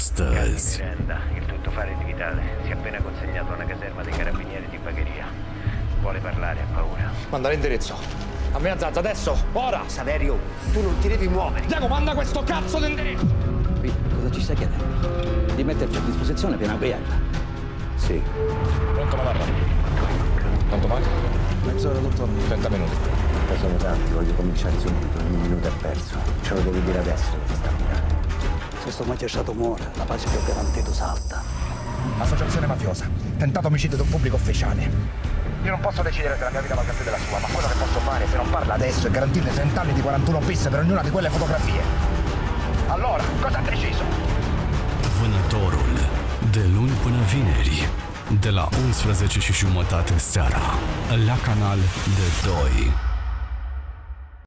astăzi. Miranda, il tuttofare digitale. Si è appena consegnato a una caserma dei carabinieri di Bagheria. Vuole parlare, ha paura. Manda l'indirizzo. A me alzata adesso, ora! Saverio, tu non ti devi muovere. Diego, manda questo cazzo d'indirizzo! Qui, cosa ci stai chiedendo? Di metterci a disposizione piena quieta. Sì. Pronto, Navarra? Quanto manca? Mezz'ora, dottore. 30 minuti. Sono tanti, voglio cominciare subito. Un minuto è perso. Ce lo devi dire adesso, devi staminare. Se sto macchiato muore, la pace che ho garantito salta. Associazione mafiosa. Tentato omicidio di un pubblico ufficiale. Io non posso decidere se la mia vita va a della sua, ma quello che posso fare, se non parla adesso, è garantirle 30 anni di 41 bis per ognuna di quelle fotografie. Allora, cosa ha deciso? Vânătorul. De luni până vineri. De la 11 și jumătate seara. La canal de 2.